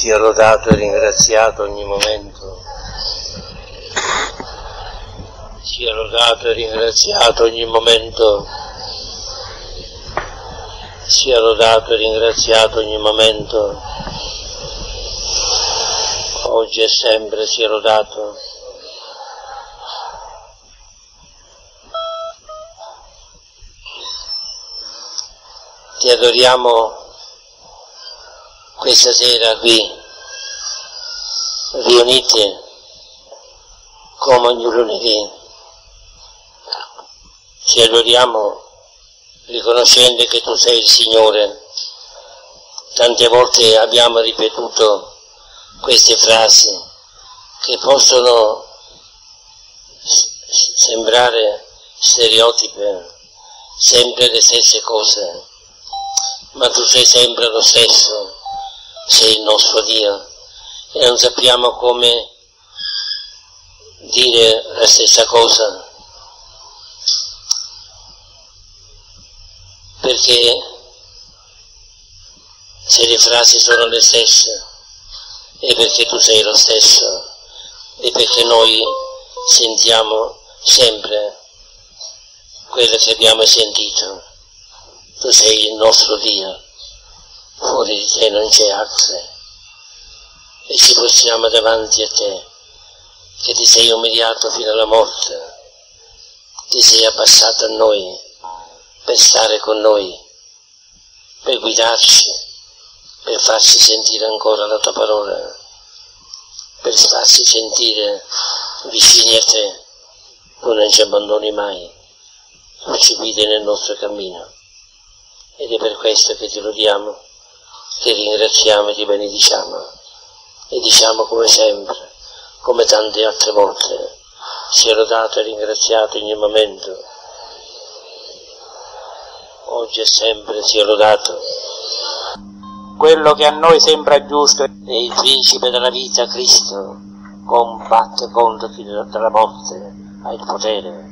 sia lodato e ringraziato ogni momento. Sia lodato e ringraziato ogni momento. Sia lodato e ringraziato ogni momento. Oggi e sempre sia lodato. Ti adoriamo questa sera qui, riuniti come ogni lunedì. Ti adoriamo riconoscendo che tu sei il Signore. Tante volte abbiamo ripetuto queste frasi che possono sembrare stereotipe, sempre le stesse cose, ma tu sei sempre lo stesso, sei il nostro Dio. E non sappiamo come dire la stessa cosa. Perché se le frasi sono le stesse è perché tu sei lo stesso e perché noi sentiamo sempre quello che abbiamo sentito. Tu sei il nostro Dio, fuori di te non c'è altro. E ci possiamo davanti a te, che ti sei umiliato fino alla morte, ti sei abbassato a noi per stare con noi, per guidarci, per farci sentire ancora la tua parola, per farci sentire vicini a te. Tu non ci abbandoni mai, tu ci guidi nel nostro cammino ed è per questo che ti lodiamo, ti ringraziamo e ti benediciamo. E diciamo come sempre, come tante altre volte, sia lodato e ringraziato in ogni momento, oggi e sempre sia lodato. Quello che a noi sembra giusto è il principe della vita, Cristo, combatte contro chi della morte ha il potere.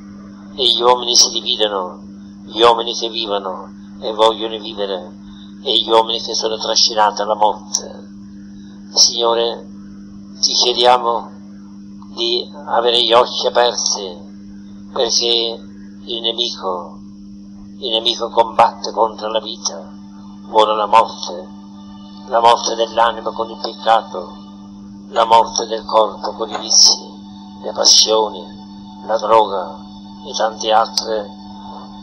E gli uomini si dividono, gli uomini che vivono e vogliono vivere e gli uomini che sono trascinati alla morte. Signore, ti chiediamo di avere gli occhi aperti perché il nemico, il nemico combatte contro la vita, vuole la morte, la morte dell'anima con il peccato, la morte del corpo con i vizi, le passioni, la droga e tanti altri,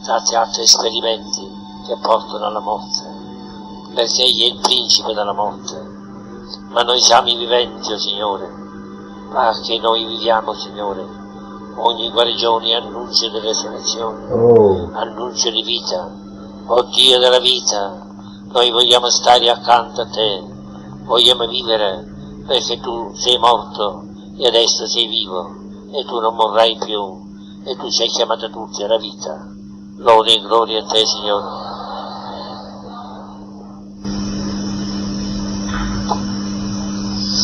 tanti altri esperimenti che portano alla morte, perché Egli è il principe della morte. Ma noi siamo i viventi, oh Signore, perché noi viviamo, Signore, ogni guarigione annuncio di resurrezione, oh. annuncio di vita, oh Dio della vita, noi vogliamo stare accanto a Te, vogliamo vivere perché Tu sei morto e adesso sei vivo e Tu non morrai più e Tu sei chiamato tutti alla vita. Lode e gloria a Te, Signore.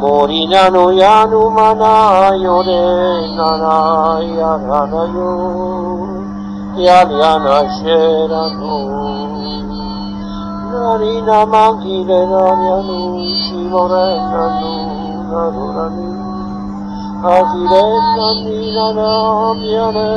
Murini anonima Alirano mayena sha Yara yenu anayo yano Morinano yanu manayo re nana yaranayo Yalyana sherano Narina mangile naryanu shivorenanu narurani Azirenani nanamyane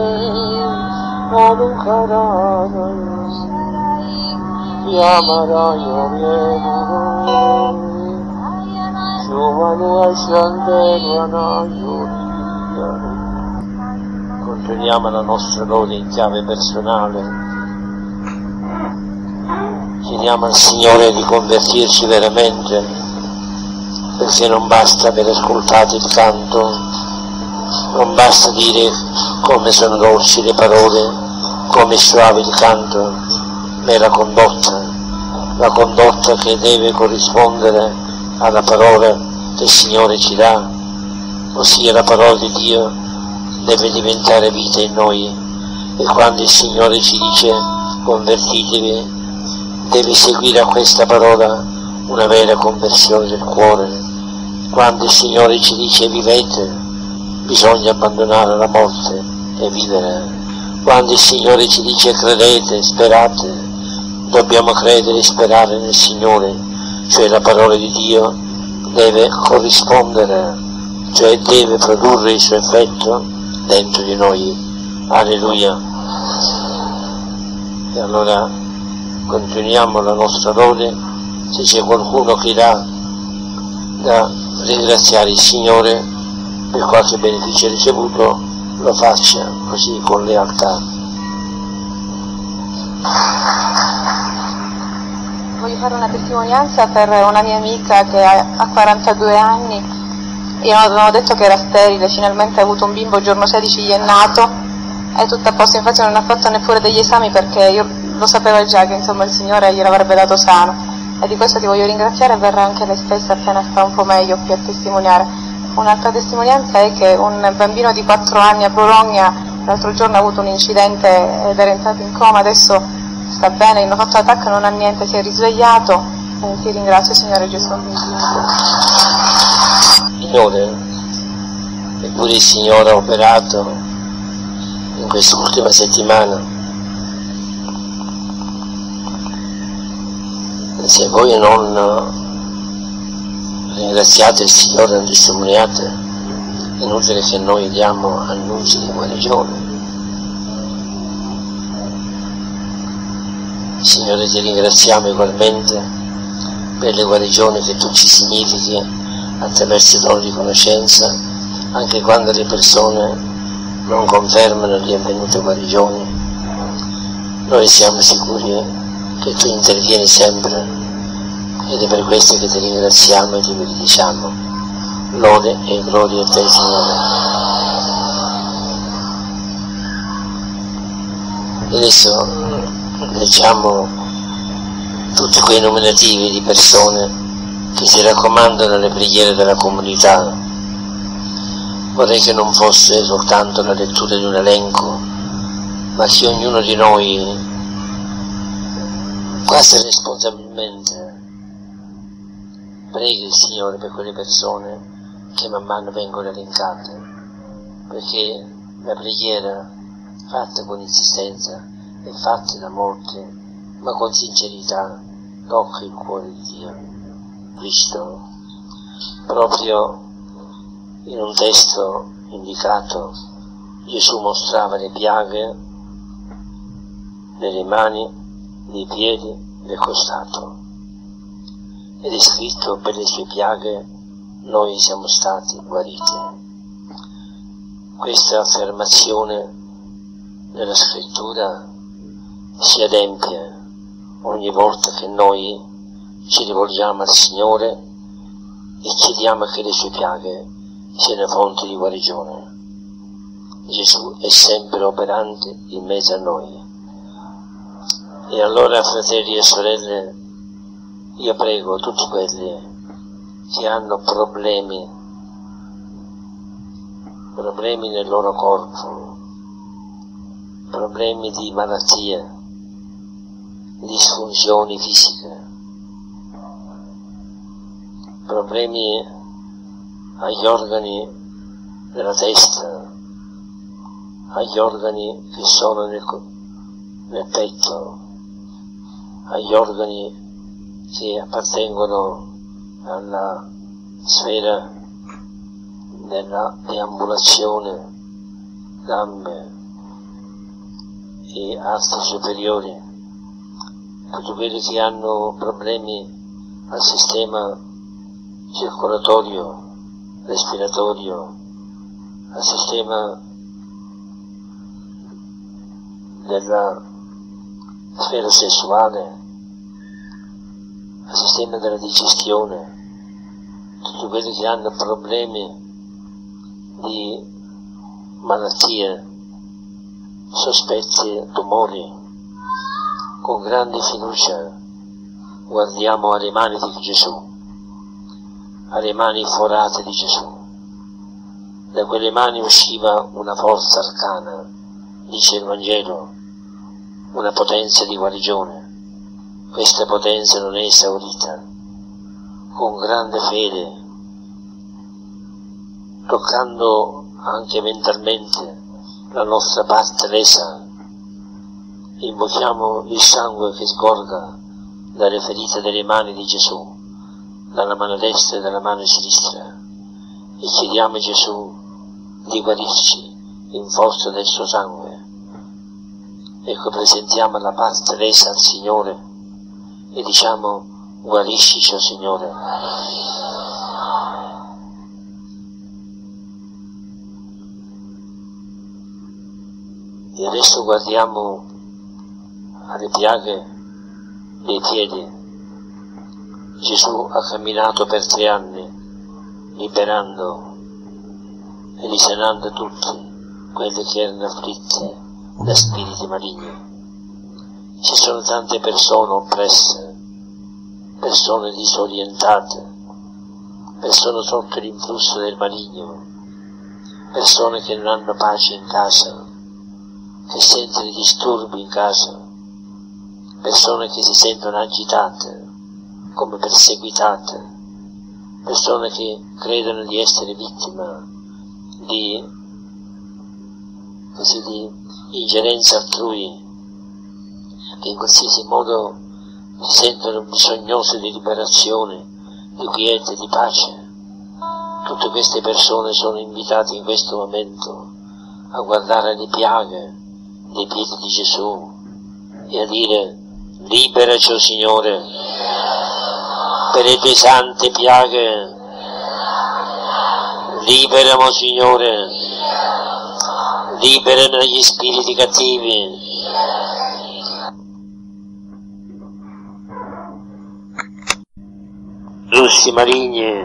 Continuiamo la nostra lode in chiave personale. Chiediamo al Signore di convertirci veramente, perché non basta aver ascoltato il canto, non basta dire come sono dolci le parole, come suave il canto, ma è la condotta, la condotta che deve corrispondere alla parola che il Signore ci dà, ossia la parola di Dio, deve diventare vita in noi e quando il Signore ci dice convertitevi, deve seguire a questa parola una vera conversione del cuore. Quando il Signore ci dice vivete, bisogna abbandonare la morte e vivere. Quando il Signore ci dice credete, sperate, dobbiamo credere e sperare nel Signore, cioè la parola di Dio deve corrispondere, cioè deve produrre il suo effetto dentro di noi. Alleluia. E allora continuiamo la nostra lode, se c'è qualcuno che dà da ringraziare il Signore per qualche beneficio ricevuto, lo faccia così con lealtà. Fare una testimonianza per una mia amica che ha 42 anni. Io avevo detto che era sterile, finalmente ha avuto un bimbo il giorno 16 gli è nato, è tutto a posto, infatti non ha fatto neppure degli esami perché io lo sapevo già che insomma il Signore gliel'avrebbe dato sano. E di questo ti voglio ringraziare e verrà anche lei stessa appena sta un po' meglio qui a testimoniare. Un'altra testimonianza è che un bambino di 4 anni a Bologna l'altro giorno ha avuto un incidente ed era entrato in coma, adesso sta bene, gli hanno fatto l'attacco, non ha niente, si è risvegliato e ti ringrazio Signore Gesù. Signore, eppure il Signore ha operato in quest'ultima settimana. Se voi non ringraziate il Signore, non testimoniate, è inutile che noi diamo annunci di guarigione. Signore ti ringraziamo ugualmente per le guarigioni che tu ci significhi attraverso i doni di conoscenza, anche quando le persone non confermano le avvenute guarigioni. Noi siamo sicuri che tu intervieni sempre ed è per questo che ti ringraziamo e ti benediciamo. Lode e gloria a te, Signore. Adesso leggiamo tutti quei nominativi di persone che si raccomandano alle preghiere della comunità. Vorrei che non fosse soltanto la lettura di un elenco, ma che ognuno di noi quasi responsabilmente preghi il Signore per quelle persone che man mano vengono elencate, perché la preghiera fatta con insistenza e fatta da morte, ma con sincerità, tocca il cuore di Dio. Cristo, proprio in un testo indicato, Gesù mostrava le piaghe nelle mani, nei piedi, del costato ed è scritto per le sue piaghe noi siamo stati guariti. Questa affermazione nella scrittura si adempie ogni volta che noi ci rivolgiamo al Signore e chiediamo che le sue piaghe siano fonte di guarigione. Gesù è sempre operante in mezzo a noi. E allora, fratelli e sorelle, io prego tutti quelli che hanno problemi, problemi nel loro corpo, problemi di malattie, disfunzioni fisiche, problemi agli organi della testa, agli organi che sono nel, nel petto, agli organi che appartengono alla sfera della deambulazione, gambe e arti superiori, tutti quelli che hanno problemi al sistema circolatorio, respiratorio, al sistema della sfera sessuale, al sistema della digestione, tutti quelli che hanno problemi di malattie, sospetti, tumori, con grande fiducia guardiamo alle mani di Gesù, alle mani forate di Gesù, Da quelle mani usciva una forza arcana, dice il Vangelo, una potenza di guarigione. Questa potenza non è esaurita. Con grande fede, toccando anche mentalmente la nostra parte lesa, invochiamo il sangue che sgorga dalle ferite delle mani di Gesù, dalla mano destra e dalla mano sinistra, e chiediamo a Gesù di guarirci in forza del suo sangue. Ecco, presentiamo la parte resa al Signore e diciamo guariscici, oh Signore. E adesso guardiamo alle piaghe dei piedi. Gesù ha camminato per tre anni, liberando e risanando tutti quelli che erano afflitti da spiriti maligni. Ci sono tante persone oppresse, persone disorientate, persone sotto l'influsso del maligno, persone che non hanno pace in casa, che sentono disturbi in casa, persone che si sentono agitate, come perseguitate, persone che credono di essere vittima di, così, di ingerenza altrui, che in qualsiasi modo si sentono bisognose di liberazione, di quiete, di pace. Tutte queste persone sono invitate in questo momento a guardare le piaghe dei piedi di Gesù e a dire liberaci, oh Signore, per le tue sante piaghe, liberamo, Signore, liberano dagli spiriti cattivi. Russi maligni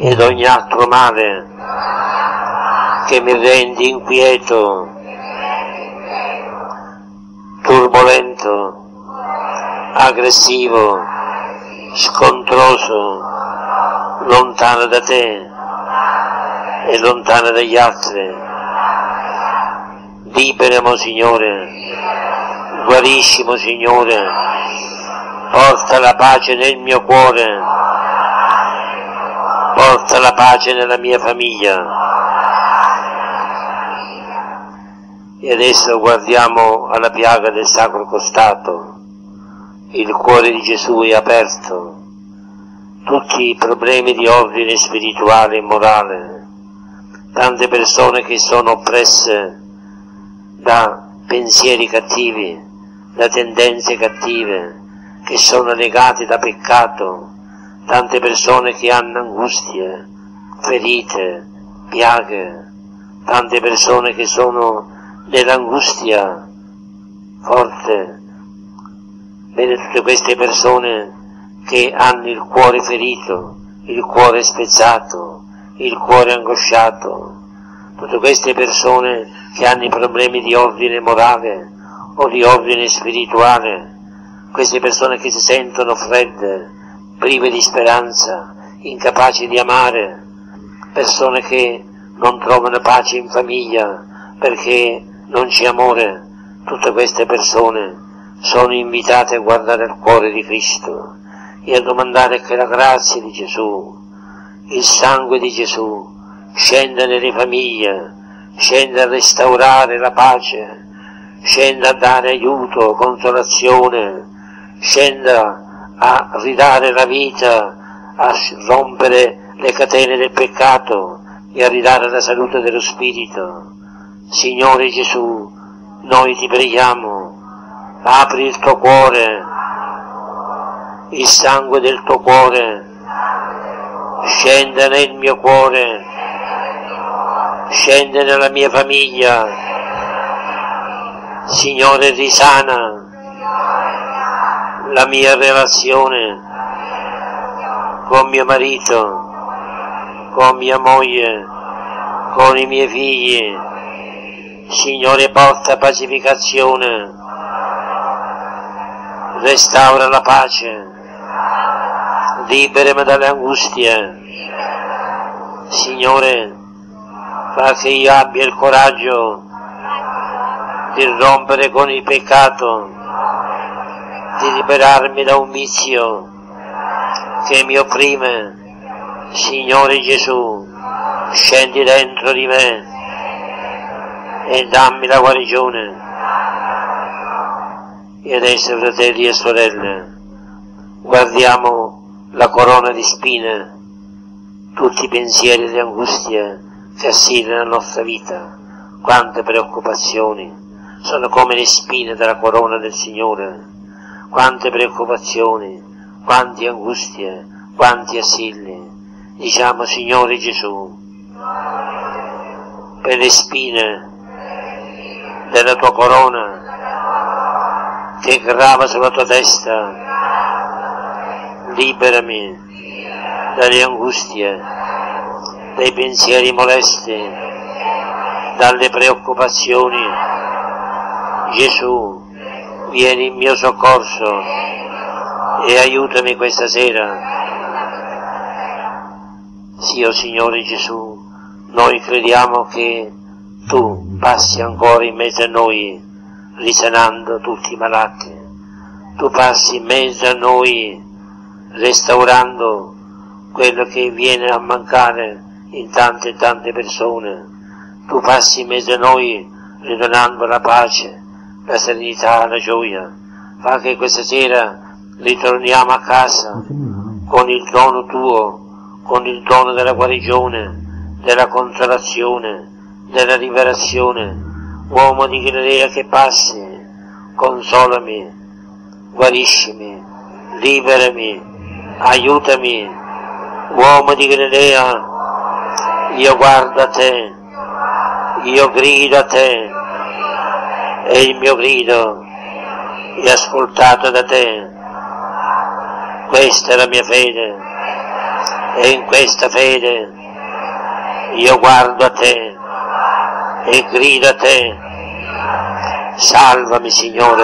ed ogni altro male che mi rende inquieto, turbolento, aggressivo, scontroso, lontano da te e lontano dagli altri. Liberamo, Signore, guariscimo, Signore, porta la pace nel mio cuore, porta la pace nella mia famiglia. E adesso guardiamo alla piaga del Sacro Costato. Il cuore di Gesù è aperto. Tutti i problemi di ordine spirituale e morale. Tante persone che sono oppresse da pensieri cattivi, da tendenze cattive, che sono legate da peccato. Tante persone che hanno angustie, ferite, piaghe. Tante persone che sono nell'angustia forte, vede tutte queste persone che hanno il cuore ferito, il cuore spezzato, il cuore angosciato, tutte queste persone che hanno i problemi di ordine morale o di ordine spirituale, queste persone che si sentono fredde, prive di speranza, incapaci di amare, persone che non trovano pace in famiglia perché non c'è amore, tutte queste persone sono invitate a guardare il cuore di Cristo e a domandare che la grazia di Gesù, il sangue di Gesù, scenda nelle famiglie, scenda a restaurare la pace, scenda a dare aiuto, consolazione, scenda a ridare la vita, a rompere le catene del peccato e a ridare la salute dello spirito. Signore Gesù, noi ti preghiamo, apri il tuo cuore, il sangue del tuo cuore, scenda nel mio cuore, scende nella mia famiglia. Signore, risana la mia relazione con mio marito, con mia moglie, con i miei figli. Signore, porta pacificazione, restaura la pace, liberami dalle angustie, Signore, fa che io abbia il coraggio di rompere con il peccato, di liberarmi da un vizio che mi opprime. Signore Gesù, scendi dentro di me e dammi la guarigione. E adesso, fratelli e sorelle, guardiamo la corona di spine, tutti i pensieri di angustia che assillano la nostra vita, quante preoccupazioni, sono come le spine della corona del Signore, quante preoccupazioni, quante angustie, quanti assilli. Diciamo, Signore Gesù, per le spine della tua corona che grava sulla tua testa, liberami dalle angustie, dai pensieri molesti, dalle preoccupazioni. Gesù, vieni in mio soccorso e aiutami questa sera. Sì, oh Signore Gesù, noi crediamo che tu passi ancora in mezzo a noi, risanando tutti i malati. Tu passi in mezzo a noi, restaurando quello che viene a mancare in tante e tante persone. Tu passi in mezzo a noi, ridonando la pace, la serenità, la gioia. Fa che questa sera ritorniamo a casa con il dono tuo, con il dono della guarigione, della consolazione, della liberazione. Uomo di Galilea che passi, consolami, guariscimi, liberami, aiutami. Uomo di Galilea, io guardo a te, io grido a te e il mio grido è ascoltato da te. Questa è la mia fede e in questa fede io guardo a te e grido a te. Salvami Signore,